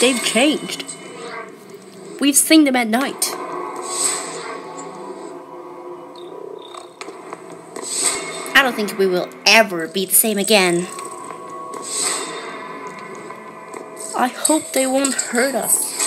they've changed. We've seen them at night. I don't think we will ever be the same again. I hope they won't hurt us.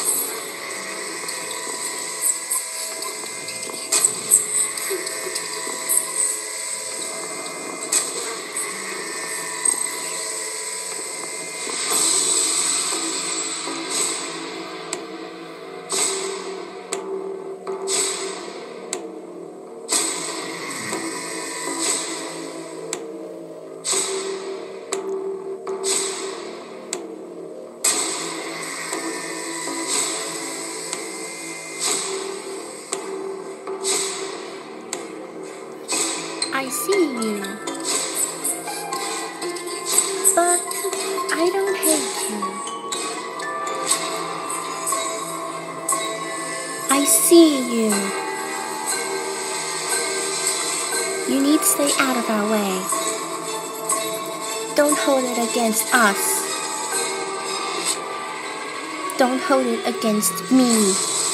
I see you. But I don't hate you. I see you. You need to stay out of our way. Don't hold it against us. Don't hold it against me.